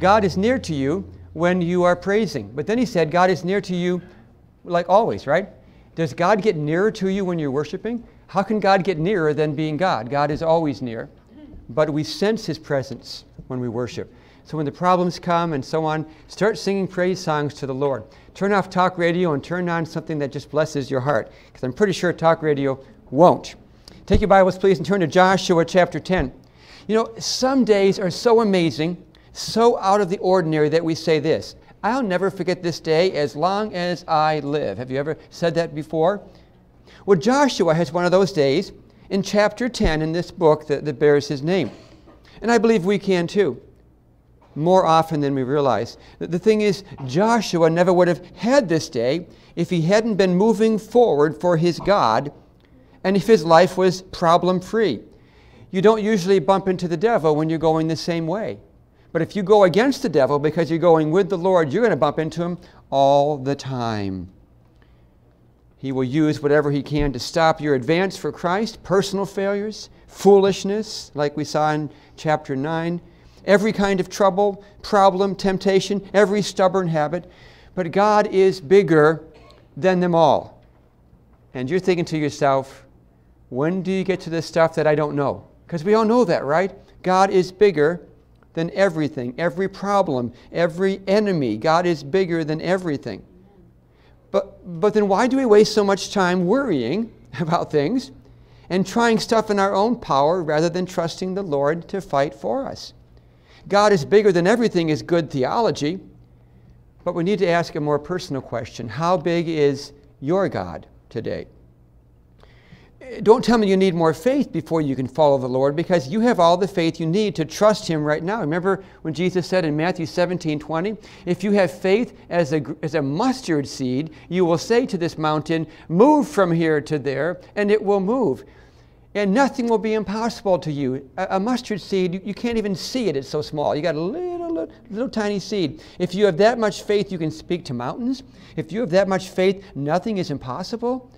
God is near to you when you are praising. But then he said, God is near to you like always, right? Does God get nearer to you when you're worshiping? How can God get nearer than being God? God is always near, but we sense his presence when we worship. So when the problems come and so on, start singing praise songs to the Lord. Turn off talk radio and turn on something that just blesses your heart, because I'm pretty sure talk radio won't. Take your Bibles, please, and turn to Joshua chapter 10. You know, some days are so amazing, so out of the ordinary that we say this I'll never forget this day as long as I live. Have you ever said that before? Well, Joshua has one of those days in chapter 10 in this book that, that bears his name. And I believe we can too, more often than we realize. The thing is, Joshua never would have had this day if he hadn't been moving forward for his God and if his life was problem free. You don't usually bump into the devil when you're going the same way. But if you go against the devil because you're going with the Lord, you're going to bump into him all the time. He will use whatever he can to stop your advance for Christ, personal failures, foolishness, like we saw in chapter 9, every kind of trouble, problem, temptation, every stubborn habit. But God is bigger than them all. And you're thinking to yourself, when do you get to the stuff that I don't know? Because we all know that, right? God is bigger than everything, every problem, every enemy. God is bigger than everything. But, but then why do we waste so much time worrying about things and trying stuff in our own power rather than trusting the Lord to fight for us? God is bigger than everything is good theology, but we need to ask a more personal question. How big is your God today? Don't tell me you need more faith before you can follow the Lord because you have all the faith you need to trust Him right now. Remember when Jesus said in Matthew 17 20, if you have faith as a, as a mustard seed, you will say to this mountain, Move from here to there, and it will move. And nothing will be impossible to you. A, a mustard seed, you, you, can't even see it, it's so small. You got a little, little, little tiny seed. If you have that much faith, you can speak to mountains. If you have that much faith, nothing is impossible.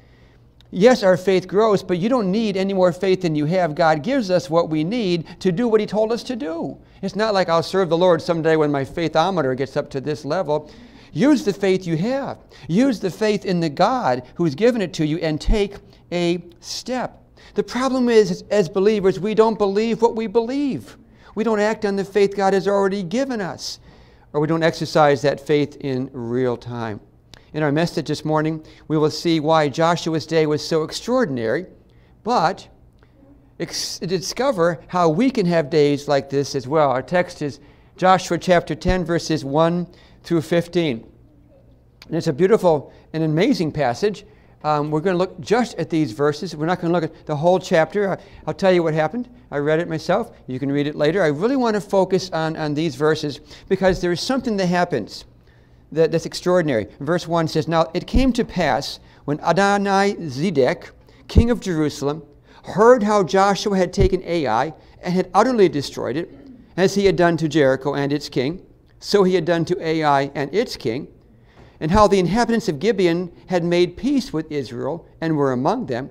Yes, our faith grows, but you don't need any more faith than you have. God gives us what we need to do what He told us to do. It's not like I'll serve the Lord someday when my faithometer gets up to this level. Use the faith you have. Use the faith in the God who's given it to you and take a step. The problem is, as believers, we don't believe what we believe. We don't act on the faith God has already given us, or we don't exercise that faith in real time. In our message this morning, we will see why Joshua's day was so extraordinary, but ex- discover how we can have days like this as well. Our text is Joshua chapter 10, verses 1 through 15. And it's a beautiful and amazing passage. Um, we're going to look just at these verses. We're not going to look at the whole chapter. I, will tell you what happened. I read it myself. You can read it later. I really want to focus on, on these verses because there is something that happens that, that's extraordinary. Verse 1 says, Now it came to pass when Adoni-Zedek, king of Jerusalem, heard how Joshua had taken Ai and had utterly destroyed it, as he had done to Jericho and its king, so he had done to Ai and its king, and how the inhabitants of Gibeon had made peace with Israel and were among them,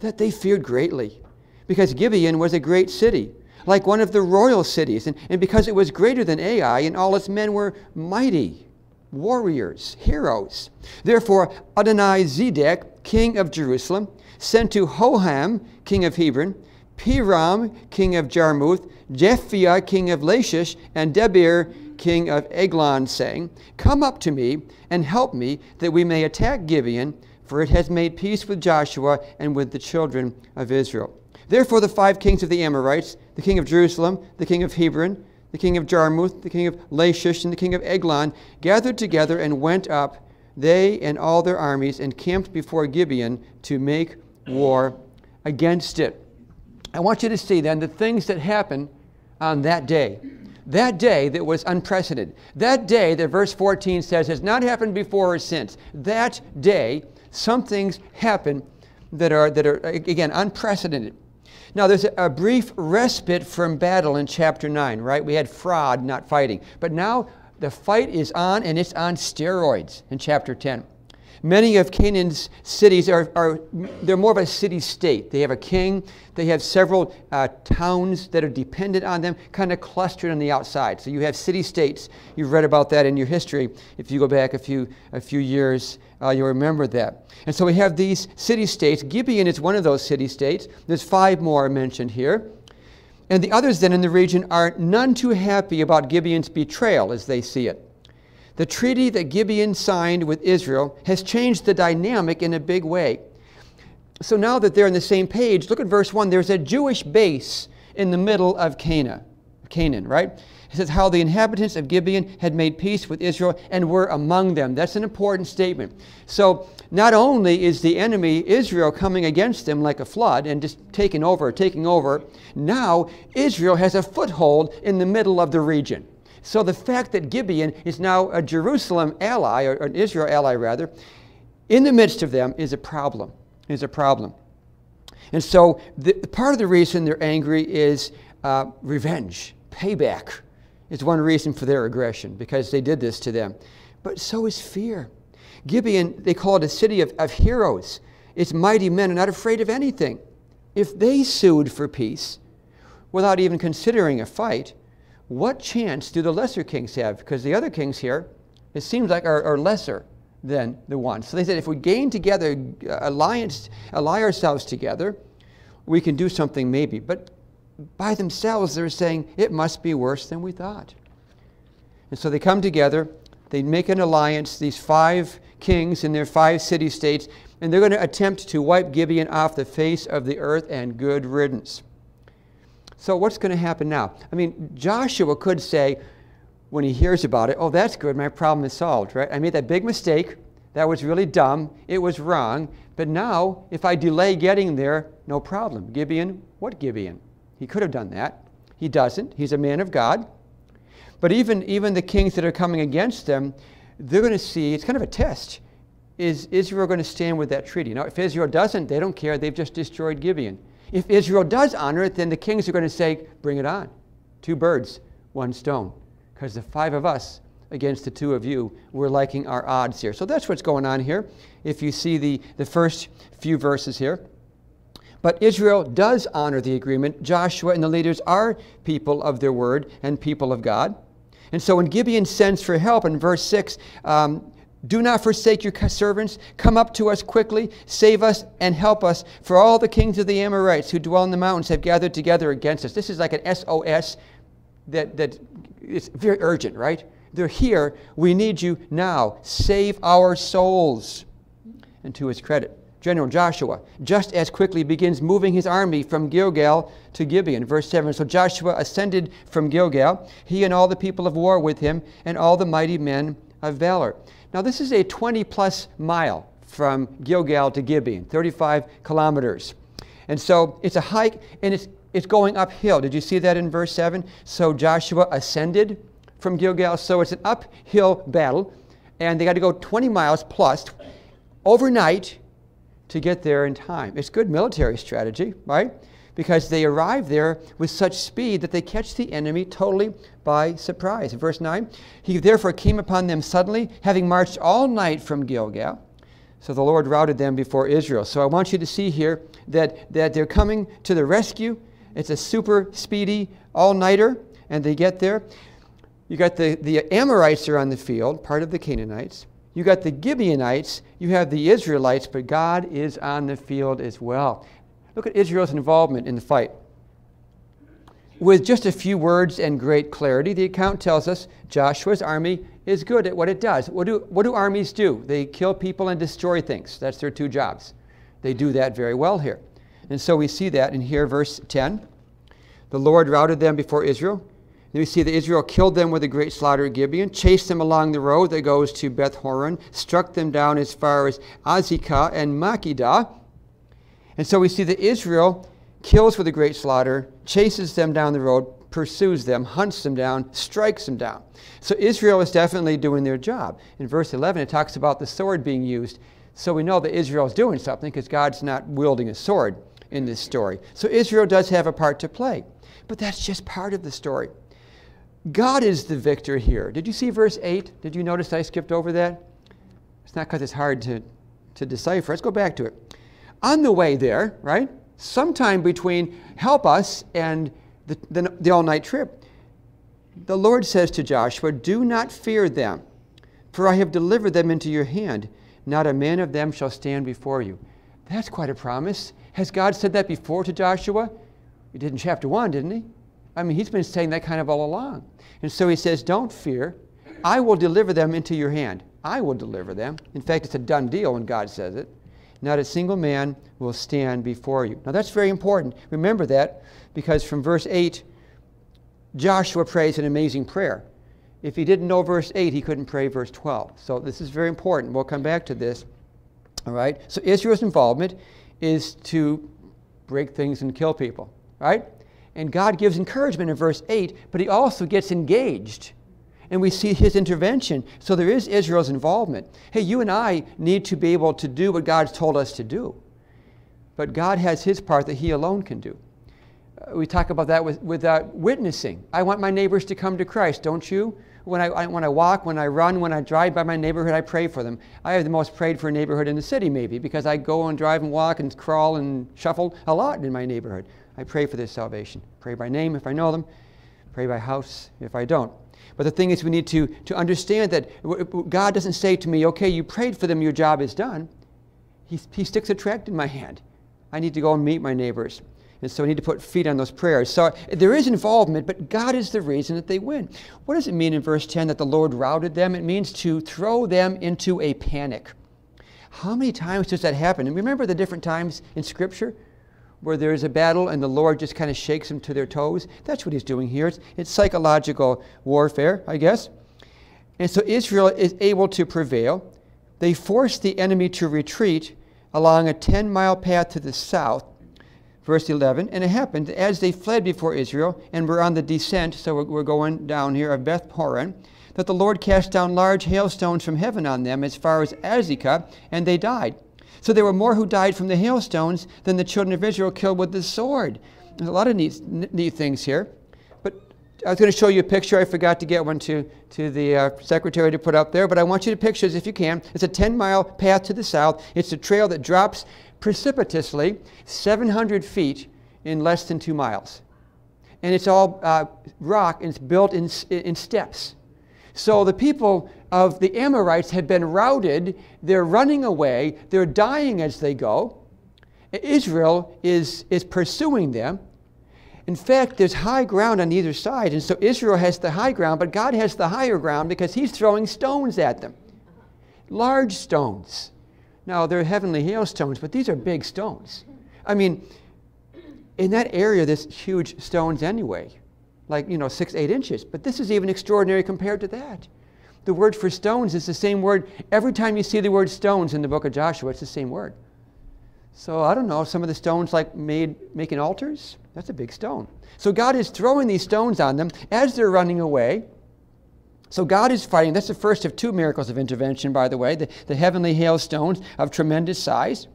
that they feared greatly, because Gibeon was a great city, like one of the royal cities, and, and because it was greater than Ai, and all its men were mighty warriors, heroes. Therefore, Adoni-Zedek, king of Jerusalem, sent to Hoham, king of Hebron, Piram, king of Jarmuth, Japhia, king of Lachish, and Debir, king of Eglon, saying, Come up to me and help me, that we may attack Gibeon, for it has made peace with Joshua and with the children of Israel. Therefore, the five kings of the Amorites, the king of Jerusalem, the king of Hebron, the king of Jarmuth, the king of Lachish, and the king of Eglon gathered together and went up, they and all their armies, and camped before Gibeon to make war against it. I want you to see then the things that happened on that day. That day that was unprecedented. That day that verse 14 says has not happened before or since. That day, some things happen that are, that are again, unprecedented. Now, there's a, brief respite from battle in chapter 9, right? We had fraud, not fighting. But now the fight is on, and it's on steroids in chapter 10. Many of Canaan's cities are, are they're more of a city state. They have a king, they have several uh, towns that are dependent on them, kind of clustered on the outside. So you have city states. You've read about that in your history. If you go back a few, a few years, uh, you'll remember that. And so we have these city states. Gibeon is one of those city states. There's five more mentioned here. And the others then in the region are none too happy about Gibeon's betrayal as they see it. The treaty that Gibeon signed with Israel has changed the dynamic in a big way. So now that they're on the same page, look at verse 1. There's a Jewish base in the middle of Canaan, Canaan, right? It says how the inhabitants of Gibeon had made peace with Israel and were among them. That's an important statement. So not only is the enemy Israel coming against them like a flood and just taking over, taking over, now Israel has a foothold in the middle of the region. So the fact that Gibeon is now a Jerusalem ally, or an Israel ally rather, in the midst of them is a problem. Is a problem. And so the, part of the reason they're angry is uh, revenge, payback is one reason for their aggression because they did this to them. But so is fear. Gibeon, they call it a city of, of heroes. Its mighty men are not afraid of anything. If they sued for peace without even considering a fight, what chance do the lesser kings have? Because the other kings here, it seems like, are, are lesser than the one. So they said, if we gain together, uh, alliance, ally ourselves together, we can do something maybe. But by themselves, they're saying, it must be worse than we thought. And so they come together, they make an alliance, these five kings in their five city states, and they're going to attempt to wipe Gibeon off the face of the earth and good riddance. So what's going to happen now? I mean, Joshua could say, when he hears about it, oh, that's good, my problem is solved, right? I made that big mistake. That was really dumb. It was wrong. But now, if I delay getting there, no problem. Gibeon, what Gibeon? He could have done that. He doesn't. He's a man of God. But even, even the kings that are coming against them, they're going to see, it's kind of a test. Is Israel going to stand with that treaty? Now, if Israel doesn't, they don't care. They've just destroyed Gibeon. If Israel does honor it, then the kings are going to say, Bring it on. Two birds, one stone. Because the five of us against the two of you, we're liking our odds here. So that's what's going on here. If you see the, the first few verses here. But Israel does honor the agreement. Joshua and the leaders are people of their word and people of God. And so when Gibeon sends for help in verse 6, um, do not forsake your servants. Come up to us quickly. Save us and help us. For all the kings of the Amorites who dwell in the mountains have gathered together against us. This is like an SOS that, that it's very urgent, right? They're here. We need you now. Save our souls. And to his credit, General Joshua just as quickly begins moving his army from Gilgal to Gibeon. Verse 7 So Joshua ascended from Gilgal, he and all the people of war with him, and all the mighty men of valor. Now, this is a 20 plus mile from Gilgal to Gibeon, 35 kilometers. And so it's a hike and it's, it's going uphill. Did you see that in verse 7? So Joshua ascended from Gilgal. So it's an uphill battle. And they got to go 20 miles plus overnight to get there in time. It's good military strategy, right? Because they arrive there with such speed that they catch the enemy totally by surprise. In verse 9, he therefore came upon them suddenly, having marched all night from Gilgal. So the Lord routed them before Israel. So I want you to see here that, that they're coming to the rescue. It's a super speedy all nighter, and they get there. You got the, the Amorites are on the field, part of the Canaanites. You got the Gibeonites, you have the Israelites, but God is on the field as well. Look at Israel's involvement in the fight. With just a few words and great clarity, the account tells us Joshua's army is good at what it does. What do, what do armies do? They kill people and destroy things. That's their two jobs. They do that very well here. And so we see that in here, verse 10. The Lord routed them before Israel. Then we see that Israel killed them with a great slaughter at Gibeon, chased them along the road that goes to Beth Horon, struck them down as far as Azekah and Makkedah, and so we see that Israel kills with a great slaughter, chases them down the road, pursues them, hunts them down, strikes them down. So Israel is definitely doing their job. In verse 11, it talks about the sword being used. So we know that Israel is doing something because God's not wielding a sword in this story. So Israel does have a part to play. But that's just part of the story. God is the victor here. Did you see verse 8? Did you notice I skipped over that? It's not because it's hard to, to decipher. Let's go back to it. On the way there, right? Sometime between help us and the, the, the all night trip, the Lord says to Joshua, Do not fear them, for I have delivered them into your hand. Not a man of them shall stand before you. That's quite a promise. Has God said that before to Joshua? He did in chapter 1, didn't he? I mean, he's been saying that kind of all along. And so he says, Don't fear. I will deliver them into your hand. I will deliver them. In fact, it's a done deal when God says it. Not a single man will stand before you. Now, that's very important. Remember that because from verse 8, Joshua prays an amazing prayer. If he didn't know verse 8, he couldn't pray verse 12. So, this is very important. We'll come back to this. All right? So, Israel's involvement is to break things and kill people, right? And God gives encouragement in verse 8, but he also gets engaged. And we see his intervention. So there is Israel's involvement. Hey, you and I need to be able to do what God's told us to do. But God has his part that he alone can do. Uh, we talk about that with, with uh, witnessing. I want my neighbors to come to Christ, don't you? When I, I, when I walk, when I run, when I drive by my neighborhood, I pray for them. I have the most prayed for neighborhood in the city, maybe, because I go and drive and walk and crawl and shuffle a lot in my neighborhood. I pray for their salvation. Pray by name if I know them, pray by house if I don't. But the thing is, we need to, to understand that God doesn't say to me, okay, you prayed for them, your job is done. He, he sticks a tract in my hand. I need to go and meet my neighbors. And so I need to put feet on those prayers. So there is involvement, but God is the reason that they win. What does it mean in verse 10 that the Lord routed them? It means to throw them into a panic. How many times does that happen? And remember the different times in Scripture where there's a battle and the Lord just kind of shakes them to their toes? That's what he's doing here. It's, it's psychological warfare, I guess. And so Israel is able to prevail. They force the enemy to retreat along a 10 mile path to the south Verse 11, and it happened as they fled before Israel and were on the descent, so we're going down here of Beth Horon, that the Lord cast down large hailstones from heaven on them as far as Azekah, and they died. So there were more who died from the hailstones than the children of Israel killed with the sword. There's a lot of neat, neat things here. But I was going to show you a picture. I forgot to get one to, to the uh, secretary to put up there, but I want you to picture this if you can. It's a 10 mile path to the south. It's a trail that drops precipitously 700 feet in less than two miles. And it's all uh, rock and it's built in, in steps. So the people of the Amorites have been routed. They're running away. They're dying as they go. Israel is, is pursuing them. In fact, there's high ground on either side. And so Israel has the high ground, but God has the higher ground because he's throwing stones at them. Large stones. Now, they're heavenly hailstones, but these are big stones. I mean, in that area, there's huge stones anyway, like, you know, six, eight inches. But this is even extraordinary compared to that. The word for stones is the same word. Every time you see the word stones in the book of Joshua, it's the same word. So I don't know, some of the stones like made making altars, that's a big stone. So God is throwing these stones on them as they're running away. So God is fighting. That's the first of two miracles of intervention, by the way, the, the heavenly hailstones of tremendous size.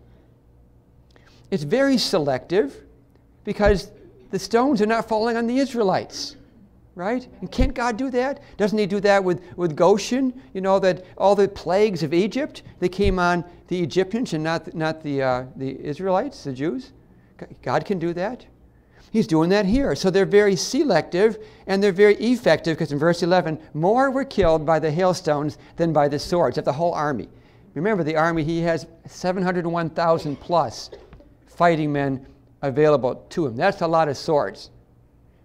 It's very selective because the stones are not falling on the Israelites, right? And can't God do that? Doesn't He do that with, with Goshen? You know, that all the plagues of Egypt, they came on the Egyptians and not, not the, uh, the Israelites, the Jews? God can do that. He's doing that here. So they're very selective and they're very effective because in verse 11, more were killed by the hailstones than by the swords of the whole army. Remember, the army, he has 701,000 plus fighting men available to him. That's a lot of swords.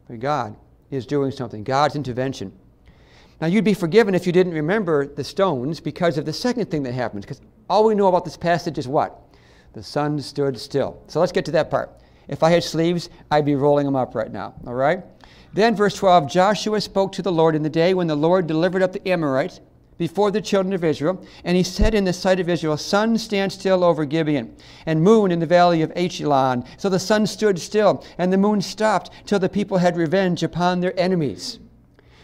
But God is doing something, God's intervention. Now, you'd be forgiven if you didn't remember the stones because of the second thing that happens. Because all we know about this passage is what? The sun stood still. So let's get to that part. If I had sleeves, I'd be rolling them up right now. All right? Then, verse 12 Joshua spoke to the Lord in the day when the Lord delivered up the Amorites before the children of Israel. And he said in the sight of Israel, Sun, stand still over Gibeon, and moon in the valley of Ajalon. So the sun stood still, and the moon stopped till the people had revenge upon their enemies.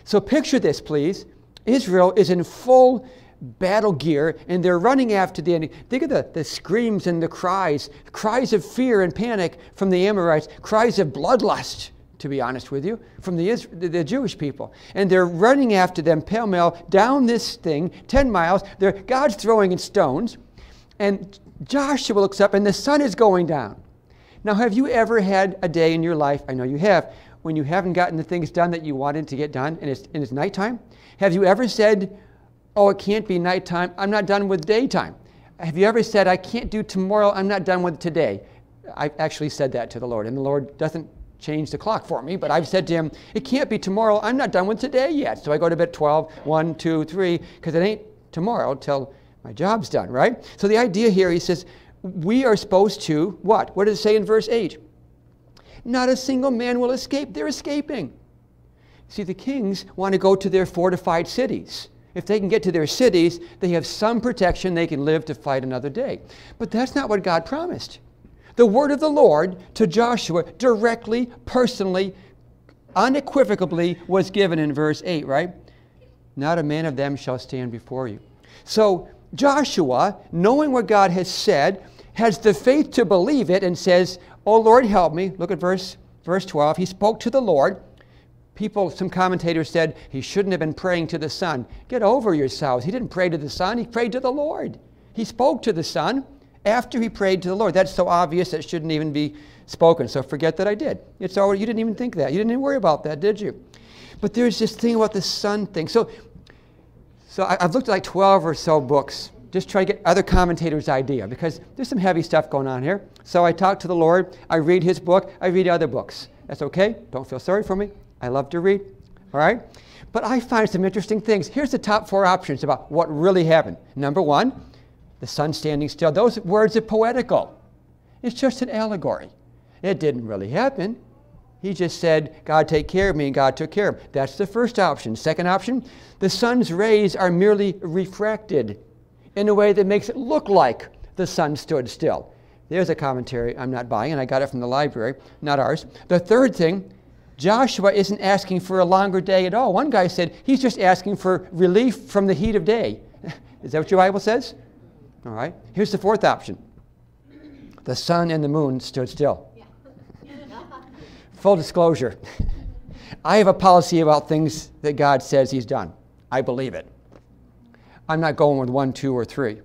So picture this, please. Israel is in full battle gear and they're running after the enemy. Think of the, the screams and the cries, cries of fear and panic from the Amorites, cries of bloodlust to be honest with you, from the, the Jewish people. And they're running after them pell mell down this thing, 10 miles. They're, God's throwing in stones. And Joshua looks up and the sun is going down. Now, have you ever had a day in your life, I know you have, when you haven't gotten the things done that you wanted to get done and it's, and it's nighttime? Have you ever said, Oh, it can't be nighttime, I'm not done with daytime? Have you ever said, I can't do tomorrow, I'm not done with today? I've actually said that to the Lord, and the Lord doesn't change the clock for me, but I've said to him, It can't be tomorrow, I'm not done with today yet. So I go to bed 12, 1, 2, 3, because it ain't tomorrow till my job's done, right? So the idea here, he says, we are supposed to, what? What does it say in verse 8? Not a single man will escape. They're escaping. See, the kings want to go to their fortified cities. If they can get to their cities, they have some protection. They can live to fight another day. But that's not what God promised. The word of the Lord to Joshua directly, personally, unequivocally was given in verse 8, right? Not a man of them shall stand before you. So Joshua, knowing what God has said, has the faith to believe it and says, Oh Lord, help me. Look at verse, verse 12. He spoke to the Lord. People, some commentators said he shouldn't have been praying to the sun. Get over yourselves. He didn't pray to the sun, he prayed to the Lord. He spoke to the sun after he prayed to the Lord. That's so obvious that shouldn't even be spoken. So forget that I did. It's already, you didn't even think that. You didn't even worry about that, did you? But there's this thing about the sun thing. So so I, have looked at like 12 or so books, just try to get other commentators' idea because there's some heavy stuff going on here. So I talk to the Lord, I read his book, I read other books. That's okay. Don't feel sorry for me. I love to read. All right? But I find some interesting things. Here's the top four options about what really happened. Number one, the sun standing still. Those words are poetical. It's just an allegory. It didn't really happen. He just said, God take care of me, and God took care of him. That's the first option. Second option, the sun's rays are merely refracted in a way that makes it look like the sun stood still. There's a commentary I'm not buying, and I got it from the library, not ours. The third thing, Joshua isn't asking for a longer day at all. One guy said he's just asking for relief from the heat of day. Is that what your Bible says? All right. Here's the fourth option the sun and the moon stood still. Full disclosure I have a policy about things that God says He's done. I believe it. I'm not going with one, two, or three.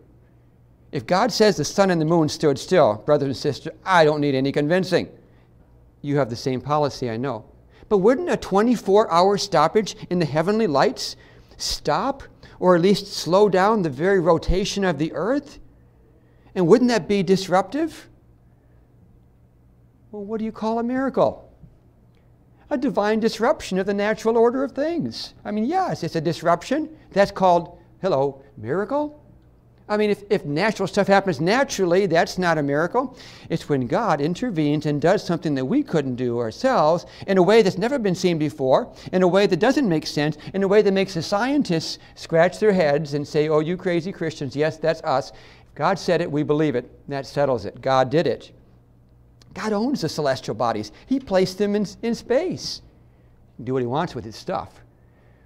If God says the sun and the moon stood still, brothers and sisters, I don't need any convincing. You have the same policy, I know. But wouldn't a 24 hour stoppage in the heavenly lights stop or at least slow down the very rotation of the earth? And wouldn't that be disruptive? Well, what do you call a miracle? a divine disruption of the natural order of things. I mean, yes, it's a disruption. That's called, hello, miracle. I mean, if, if natural stuff happens naturally, that's not a miracle. It's when God intervenes and does something that we couldn't do ourselves in a way that's never been seen before, in a way that doesn't make sense, in a way that makes the scientists scratch their heads and say, oh, you crazy Christians, yes, that's us. God said it, we believe it. That settles it. God did it. God owns the celestial bodies. He placed them in, in space. Do what he wants with his stuff.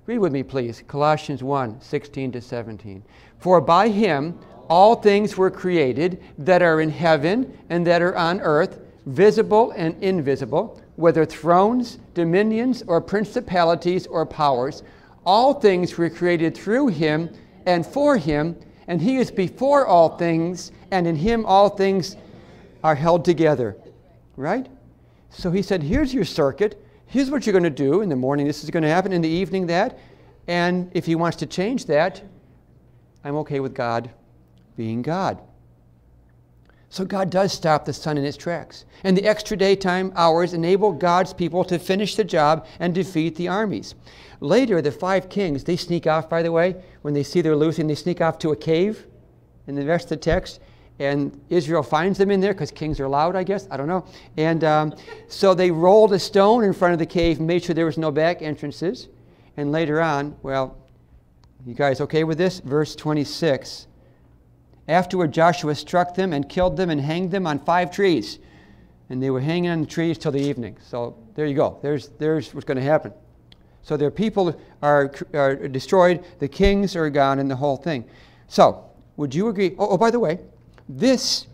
Read with me, please. Colossians 1 16 to 17. For by him all things were created that are in heaven and that are on earth, visible and invisible, whether thrones, dominions, or principalities or powers. All things were created through him and for him, and he is before all things, and in him all things are held together right? So he said, here's your circuit. Here's what you're going to do. In the morning, this is going to happen. In the evening, that. And if he wants to change that, I'm okay with God being God. So God does stop the sun in its tracks. And the extra daytime hours enable God's people to finish the job and defeat the armies. Later, the five kings, they sneak off, by the way. When they see they're losing, they sneak off to a cave in the rest of the text and Israel finds them in there because kings are loud, I guess. I don't know. And um, so they rolled a stone in front of the cave made sure there was no back entrances. And later on, well, you guys okay with this? Verse 26. Afterward, Joshua struck them and killed them and hanged them on five trees. And they were hanging on the trees till the evening. So there you go. There's, there's what's going to happen. So their people are, are destroyed, the kings are gone, and the whole thing. So, would you agree? Oh, oh by the way, this,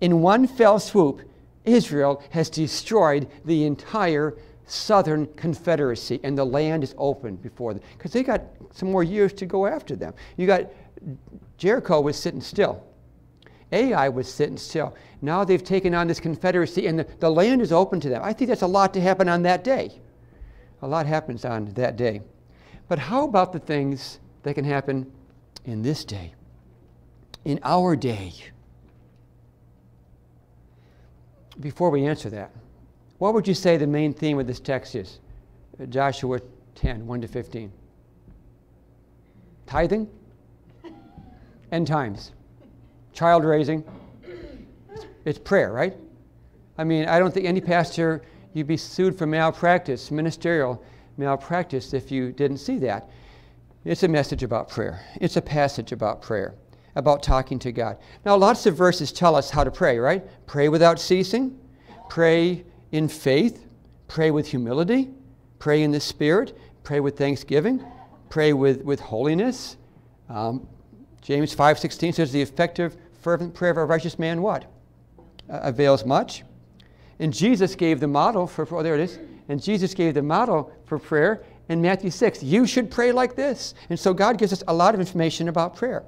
in one fell swoop, Israel has destroyed the entire southern confederacy, and the land is open before them because they got some more years to go after them. You got Jericho was sitting still. Ai was sitting still. Now they've taken on this confederacy, and the, the land is open to them. I think that's a lot to happen on that day. A lot happens on that day. But how about the things that can happen in this day, in our day? Before we answer that, what would you say the main theme of this text is? Uh, Joshua 10, 1 to 15. Tithing? End times. Child raising? It's prayer, right? I mean, I don't think any pastor, you'd be sued for malpractice, ministerial malpractice, if you didn't see that. It's a message about prayer, it's a passage about prayer, about talking to God. Now, lots of verses tell us how to pray, right? Pray without ceasing, pray in faith, pray with humility, pray in the Spirit, pray with thanksgiving, pray with, with holiness. Um, James 5.16 says the effective, fervent prayer of a righteous man what? Uh, avails much. And Jesus gave the model for, oh, there it is. And Jesus gave the model for prayer in Matthew 6. You should pray like this. And so God gives us a lot of information about prayer.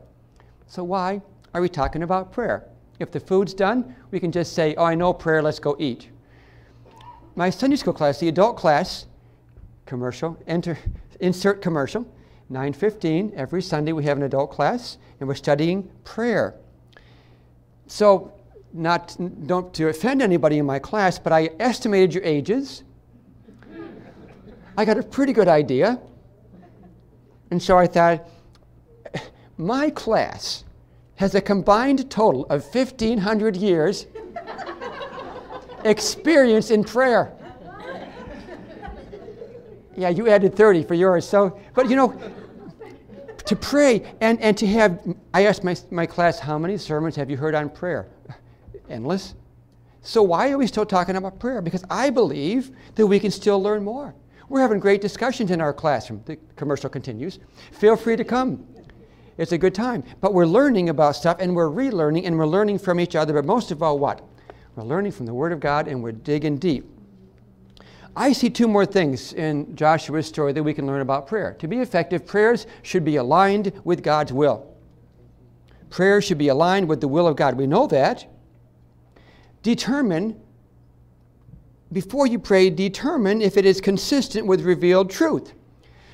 So why are we talking about prayer? If the food's done, we can just say, oh, I know prayer, let's go eat my Sunday school class, the adult class, commercial, enter, insert commercial, 9.15, every Sunday we have an adult class, and we're studying prayer. So, not don't to offend anybody in my class, but I estimated your ages. I got a pretty good idea. And so I thought, my class has a combined total of 1,500 years experience in prayer. Yeah, you added 30 for yours. So, but you know, to pray and, and to have, I asked my, my class, how many sermons have you heard on prayer? Endless. So why are we still talking about prayer? Because I believe that we can still learn more. We're having great discussions in our classroom. The commercial continues. Feel free to come. It's a good time. But we're learning about stuff and we're relearning and we're learning from each other. But most of all, what? We're learning from the Word of God and we're digging deep. I see two more things in Joshua's story that we can learn about prayer. To be effective, prayers should be aligned with God's will. Prayer should be aligned with the will of God. We know that. Determine, before you pray, determine if it is consistent with revealed truth.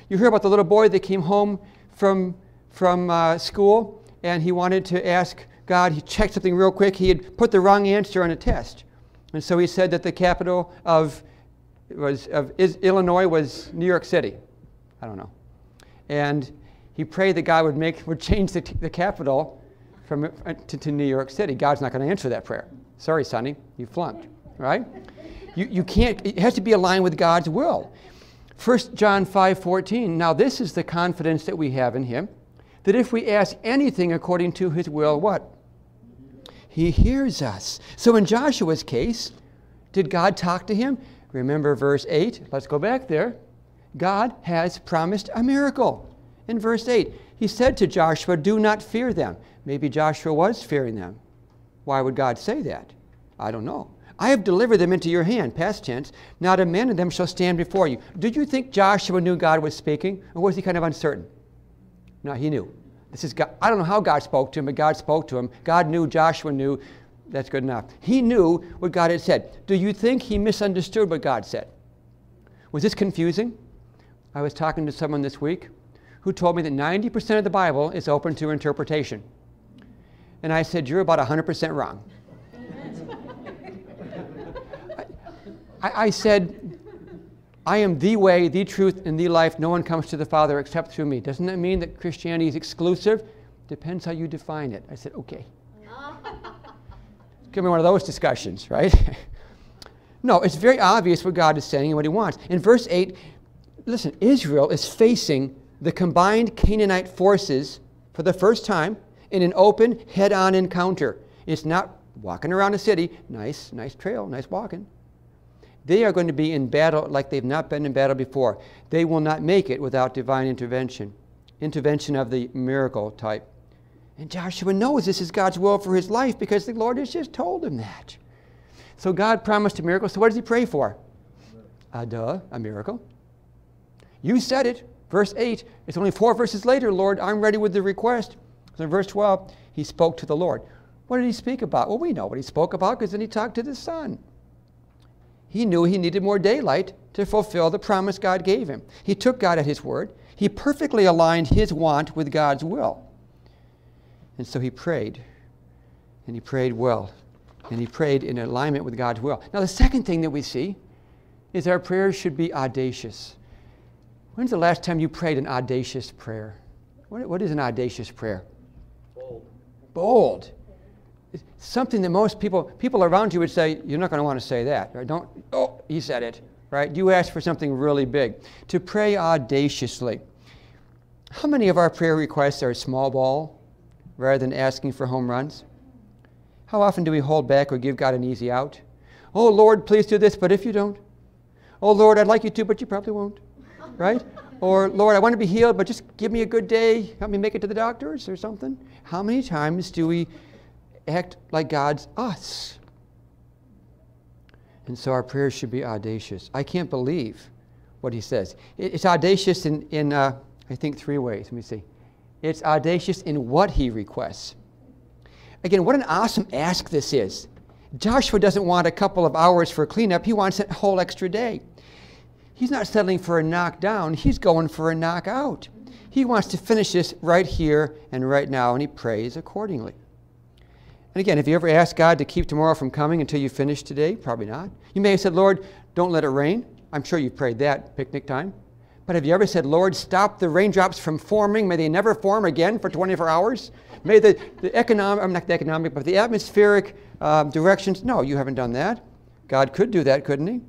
You hear about the little boy that came home from, from uh, school and he wanted to ask God, he checked something real quick. He had put the wrong answer on a test. And so he said that the capital of, was, of Illinois was New York City. I don't know. And he prayed that God would, make, would change the, the capital from, uh, to, to New York City. God's not going to answer that prayer. Sorry, Sonny, you flunked, right? You, you can't, it has to be aligned with God's will. 1 John 5 14. Now, this is the confidence that we have in him that if we ask anything according to his will, what? He hears us. So in Joshua's case, did God talk to him? Remember verse 8? Let's go back there. God has promised a miracle. In verse 8, he said to Joshua, Do not fear them. Maybe Joshua was fearing them. Why would God say that? I don't know. I have delivered them into your hand, past tense. Not a man of them shall stand before you. Did you think Joshua knew God was speaking, or was he kind of uncertain? No, he knew. This is God. I don't know how God spoke to him, but God spoke to him. God knew, Joshua knew. That's good enough. He knew what God had said. Do you think he misunderstood what God said? Was this confusing? I was talking to someone this week who told me that 90% of the Bible is open to interpretation. And I said, You're about 100% wrong. I, I, said, I am the way, the truth, and the life. No one comes to the Father except through me. Doesn't that mean that Christianity is exclusive? Depends how you define it. I said, okay. Give me one of those discussions, right? no, it's very obvious what God is saying and what He wants. In verse 8, listen, Israel is facing the combined Canaanite forces for the first time in an open, head on encounter. It's not walking around a city, nice, nice trail, nice walking. They are going to be in battle like they've not been in battle before. They will not make it without divine intervention, intervention of the miracle type. And Joshua knows this is God's will for his life because the Lord has just told him that. So God promised a miracle. So what does he pray for? Uh, duh, a miracle. You said it. Verse 8. It's only four verses later, Lord, I'm ready with the request. So in verse 12, he spoke to the Lord. What did he speak about? Well, we know what he spoke about because then he talked to the sun. He knew he needed more daylight to fulfill the promise God gave him. He took God at his word. He perfectly aligned his want with God's will. And so he prayed. And he prayed well. And he prayed in alignment with God's will. Now, the second thing that we see is our prayers should be audacious. When's the last time you prayed an audacious prayer? what, what is an audacious prayer? Bold. Bold. Something that most people, people around you would say, you're not going to want to say that. Right? Don't, oh, he said it. Right? You ask for something really big. To pray audaciously. How many of our prayer requests are small ball rather than asking for home runs? How often do we hold back or give God an easy out? Oh, Lord, please do this, but if you don't. Oh, Lord, I'd like you to, but you probably won't. Right? Or, Lord, I want to be healed, but just give me a good day. Help me make it to the doctors or something. How many times do we act like God's us? And so our prayers should be audacious. I can't believe what he says. It's audacious in, in uh, I think, three ways. Let me see. It's audacious in what he requests. Again, what an awesome ask this is. Joshua doesn't want a couple of hours for a cleanup, he wants a whole extra day. He's not settling for a knockdown, he's going for a knockout. He wants to finish this right here and right now, and he prays accordingly. And again, have you ever asked God to keep tomorrow from coming until you finish today? Probably not. You may have said, Lord, don't let it rain. I'm sure you've prayed that picnic time. But have you ever said, Lord, stop the raindrops from forming? May they never form again for 24 hours? May the, the economic, I'm not the economic, but the atmospheric um, directions. No, you haven't done that. God could do that, couldn't He?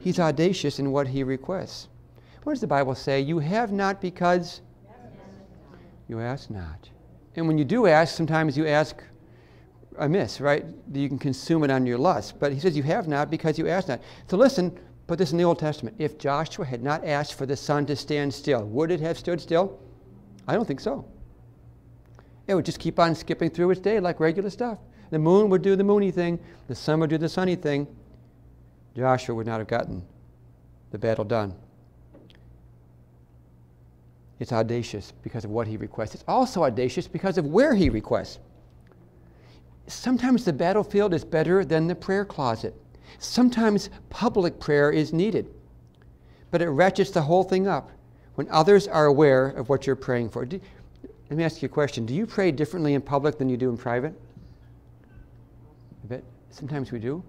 He's audacious in what He requests. What does the Bible say? You have not because you ask not. And when you do ask, sometimes you ask amiss, right? You can consume it on your lust. But He says you have not because you ask not. So listen, put this in the Old Testament. If Joshua had not asked for the sun to stand still, would it have stood still? I don't think so. It would just keep on skipping through its day like regular stuff. The moon would do the moony thing, the sun would do the sunny thing. Joshua would not have gotten the battle done. It's audacious because of what he requests. It's also audacious because of where he requests. Sometimes the battlefield is better than the prayer closet. Sometimes public prayer is needed, but it ratchets the whole thing up when others are aware of what you're praying for. Do, let me ask you a question. Do you pray differently in public than you do in private? I bet sometimes we do.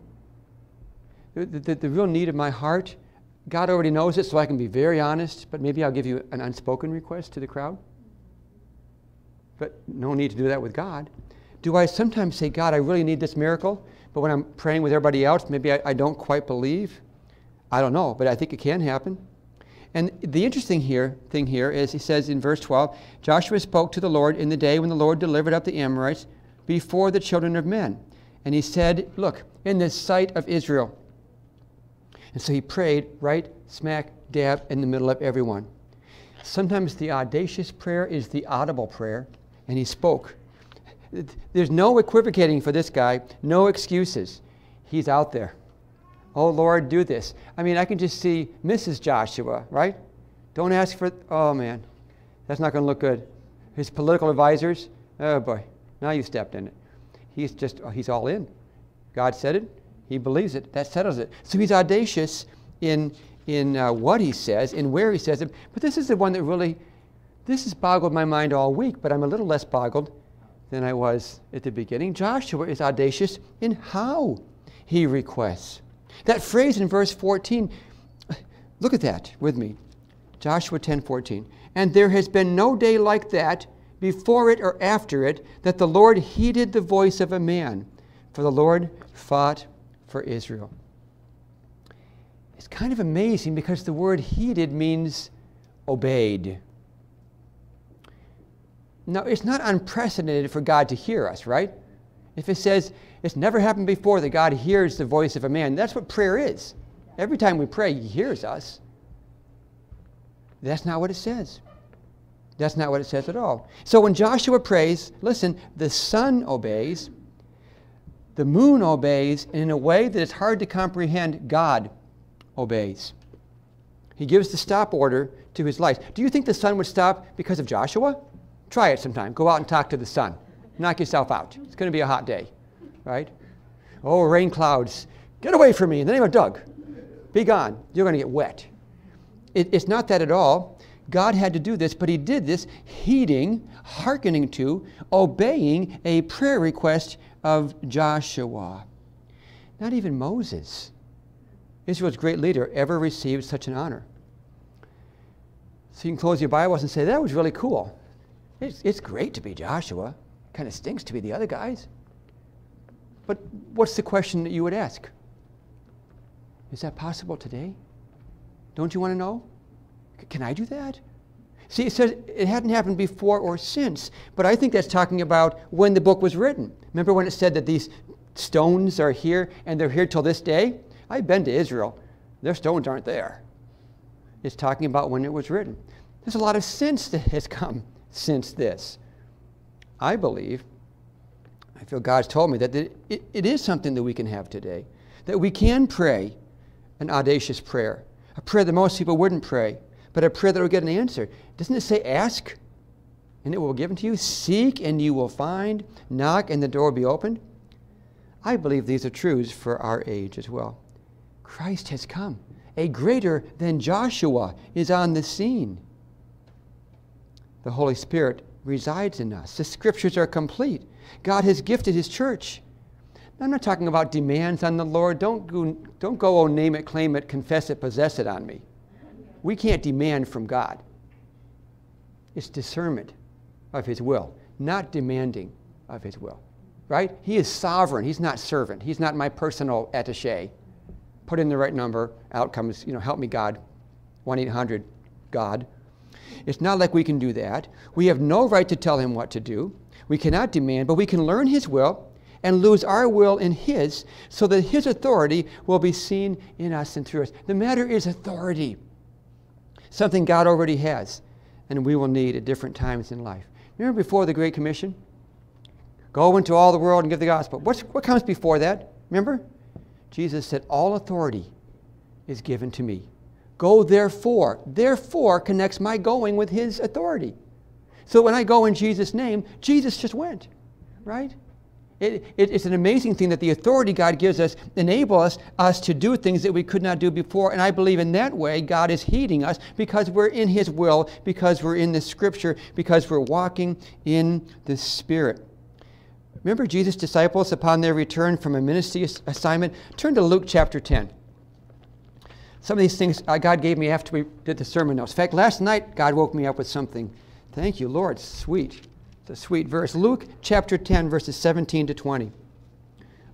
The, the, the, real need of my heart, God already knows it, so I can be very honest, but maybe I'll give you an unspoken request to the crowd. But no need to do that with God. Do I sometimes say, God, I really need this miracle? But when I'm praying with everybody else, maybe I, I don't quite believe. I don't know, but I think it can happen. And the interesting here, thing here is he says in verse 12 Joshua spoke to the Lord in the day when the Lord delivered up the Amorites before the children of men. And he said, Look, in the sight of Israel. And so he prayed right smack dab in the middle of everyone. Sometimes the audacious prayer is the audible prayer, and he spoke there's no equivocating for this guy, no excuses. He's out there. Oh, Lord, do this. I mean, I can just see Mrs. Joshua, right? Don't ask for, oh man, that's not going to look good. His political advisors, oh boy, now you stepped in it. He's just, oh, he's all in. God said it, he believes it, that settles it. So he's audacious in, in uh, what he says, in where he says it. But this is the one that really, this has boggled my mind all week, but I'm a little less boggled than I was at the beginning. Joshua is audacious in how he requests. That phrase in verse 14, look at that with me. Joshua 10 14. And there has been no day like that before it or after it that the Lord heeded the voice of a man, for the Lord fought for Israel. It's kind of amazing because the word heeded means obeyed. No, it's not unprecedented for God to hear us, right? If it says it's never happened before that God hears the voice of a man, that's what prayer is. Every time we pray, He hears us. That's not what it says. That's not what it says at all. So when Joshua prays, listen, the sun obeys, the moon obeys, and in a way that is hard to comprehend, God obeys. He gives the stop order to his life. Do you think the sun would stop because of Joshua? Try it sometime. Go out and talk to the sun. Knock yourself out. It's going to be a hot day, right? Oh, rain clouds. Get away from me in the name of Doug. Be gone. You're going to get wet. It, it's not that at all. God had to do this, but he did this heeding, hearkening to, obeying a prayer request of Joshua. Not even Moses, Israel's great leader, ever received such an honor. So you can close your Bibles and say, that was really cool. It's, it's great to be Joshua. Kind of stinks to be the other guys. But what's the question that you would ask? Is that possible today? Don't you want to know? Can I do that? See, it says it hadn't happened before or since, but I think that's talking about when the book was written. Remember when it said that these stones are here and they're here till this day? I've been to Israel. Their stones aren't there. It's talking about when it was written. There's a lot of sense that has come since this. I believe, I feel God's told me that it, it is something that we can have today, that we can pray an audacious prayer, a prayer that most people wouldn't pray, but a prayer that will get an answer. Doesn't it say, ask and it will be given to you? Seek and you will find. Knock and the door will be opened. I believe these are truths for our age as well. Christ has come. A greater than Joshua is on the scene. The Holy Spirit resides in us. The scriptures are complete. God has gifted his church. I'm not talking about demands on the Lord. Don't go, don't go, oh, name it, claim it, confess it, possess it on me. We can't demand from God. It's discernment of his will, not demanding of his will. Right? He is sovereign. He's not servant. He's not my personal attache. Put in the right number, out comes, you know, help me God, 1 800 God. It's not like we can do that. We have no right to tell him what to do. We cannot demand, but we can learn his will and lose our will in his so that his authority will be seen in us and through us. The matter is authority, something God already has, and we will need at different times in life. Remember before the Great Commission? Go into all the world and give the gospel. What's, what comes before that? Remember? Jesus said, All authority is given to me. Go therefore. Therefore connects my going with his authority. So when I go in Jesus' name, Jesus just went, right? It, it, it's an amazing thing that the authority God gives us enables us, us to do things that we could not do before. And I believe in that way God is heeding us because we're in His will, because we're in the Scripture, because we're walking in the Spirit. Remember Jesus' disciples upon their return from a ministry assignment? Turn to Luke chapter 10. Some of these things uh, God gave me after we did the sermon notes. In fact, last night God woke me up with something. Thank you, Lord. Sweet. It's a sweet verse. Luke chapter 10, verses 17 to 20.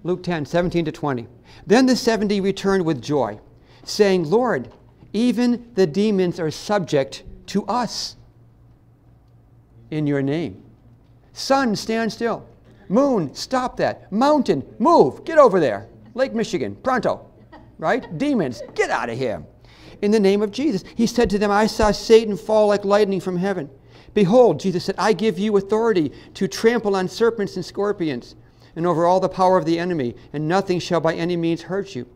Luke 10, 17 to 20. Then the 70 returned with joy, saying, Lord, even the demons are subject to us in your name. Sun, stand still. Moon, stop that. Mountain, move. Get over there. Lake Michigan, pronto. Right? Demons, get out of here. In the name of Jesus. He said to them, I saw Satan fall like lightning from heaven. Behold, Jesus said, I give you authority to trample on serpents and scorpions and over all the power of the enemy, and nothing shall by any means hurt you.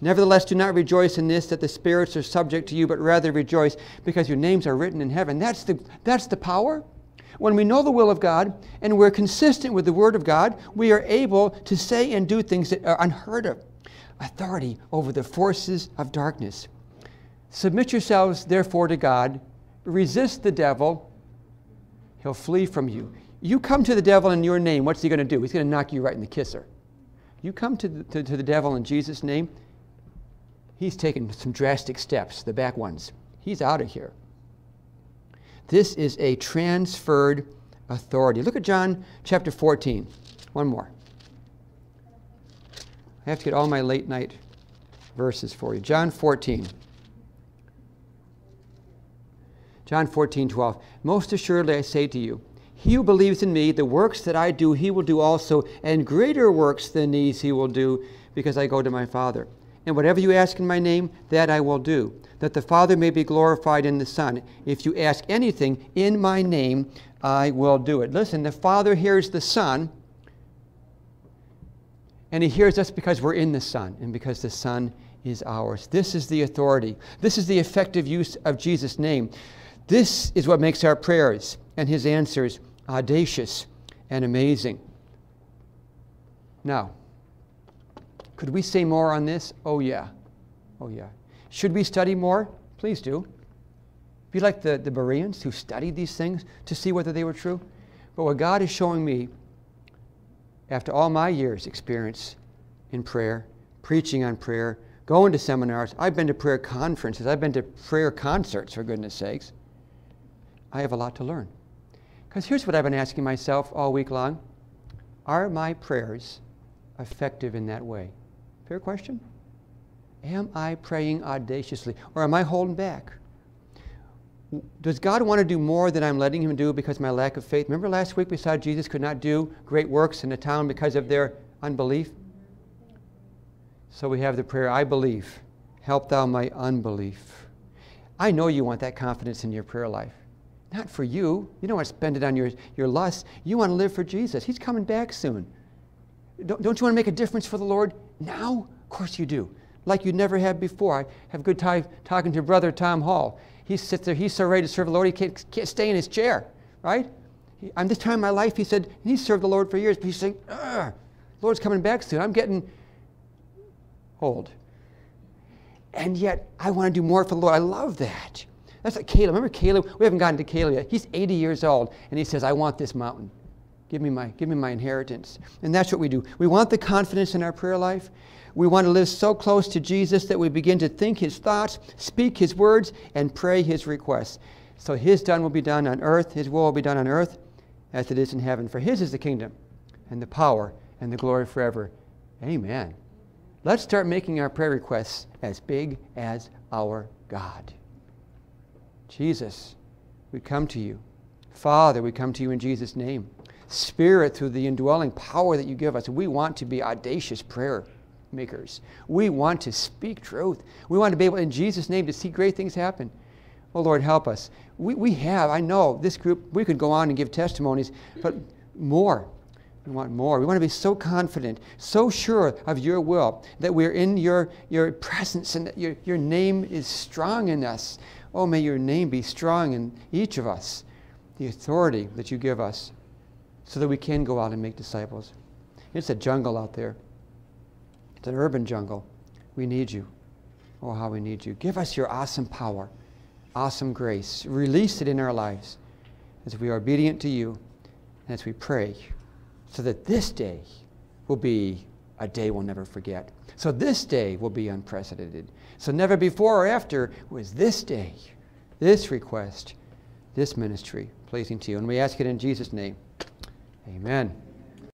Nevertheless, do not rejoice in this that the spirits are subject to you, but rather rejoice because your names are written in heaven. That's the, that's the power. When we know the will of God and we're consistent with the Word of God, we are able to say and do things that are unheard of. Authority over the forces of darkness. Submit yourselves, therefore, to God. Resist the devil, He'll flee from you. You come to the devil in your name, what's he going to do? He's going to knock you right in the kisser. You come to the, to, to the devil in Jesus' name, he's taken some drastic steps, the back ones. He's out of here. This is a transferred authority. Look at John chapter 14. One more. I have to get all my late night verses for you. John 14. John 14, 12. Most assuredly I say to you, he who believes in me, the works that I do, he will do also, and greater works than these he will do, because I go to my Father. And whatever you ask in my name, that I will do, that the Father may be glorified in the Son. If you ask anything in my name, I will do it. Listen, the Father hears the Son, and he hears us because we're in the Son, and because the Son is ours. This is the authority. This is the effective use of Jesus' name. This is what makes our prayers and his answers audacious and amazing. Now, could we say more on this? Oh, yeah. Oh, yeah. Should we study more? Please do. Be like the, the Bereans who studied these things to see whether they were true. But what God is showing me, after all my years' experience in prayer, preaching on prayer, going to seminars, I've been to prayer conferences, I've been to prayer concerts, for goodness sakes. I have a lot to learn. Because here's what I've been asking myself all week long Are my prayers effective in that way? Fair question? Am I praying audaciously or am I holding back? Does God want to do more than I'm letting Him do because my lack of faith? Remember last week we saw Jesus could not do great works in the town because of their unbelief? So we have the prayer, I believe. Help thou my unbelief. I know you want that confidence in your prayer life. Not for you. You don't want to spend it on your, your lust. You want to live for Jesus. He's coming back soon. Don't, don't you want to make a difference for the Lord now? Of course you do. Like you never have before. I have good time talking to brother Tom Hall. He sits there, he's so ready to serve the Lord, he can't, can't stay in his chair, right? I'm this time in my life, he said, he served the Lord for years, but he's saying, Lord's coming back soon. I'm getting old. And yet, I want to do more for the Lord. I love that. That's like Caleb. Remember Caleb? We haven't gotten to Caleb yet. He's 80 years old, and he says, I want this mountain. Give me my, give me my inheritance. And that's what we do. We want the confidence in our prayer life. We want to live so close to Jesus that we begin to think his thoughts, speak his words, and pray his requests. So his done will be done on earth, his will will be done on earth as it is in heaven. For his is the kingdom and the power and the glory forever. Amen. Let's start making our prayer requests as big as our God. Jesus, we come to you. Father, we come to you in Jesus' name. Spirit, through the indwelling power that you give us, we want to be audacious prayer makers. We want to speak truth. We want to be able, in Jesus' name, to see great things happen. Oh, Lord, help us. We, we have, I know, this group, we could go on and give testimonies, but more. We want more. We want to be so confident, so sure of your will, that we're in your, your presence and that your, your name is strong in us. Oh, may your name be strong in each of us, the authority that you give us, so that we can go out and make disciples. It's a jungle out there. It's an urban jungle. We need you. Oh, how we need you. Give us your awesome power, awesome grace. Release it in our lives as we are obedient to you and as we pray so that this day will be a day we'll never forget. So this day will be unprecedented. So never before or after was this day, this request, this ministry pleasing to you. And we ask it in Jesus' name. Amen.